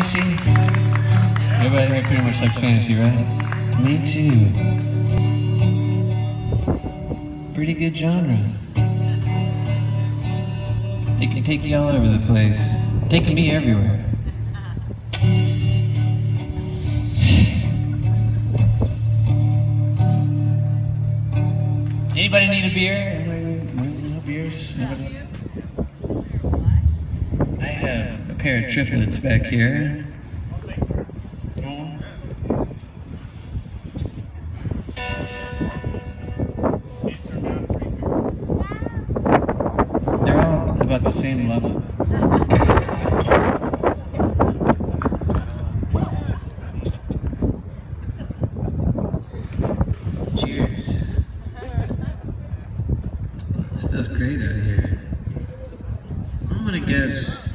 fantasy? Everybody here pretty much likes fantasy, right? Me too. Pretty good genre. It can take you all over the place. Taking me everywhere. Anybody need a beer? Anybody- No beers? Nobody? pair of triplets back here. They're all about the same level. Cheers. This feels great out here. I'm gonna guess